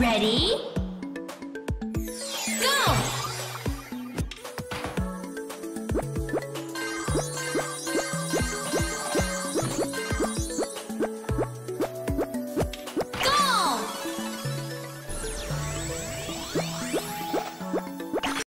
Ready?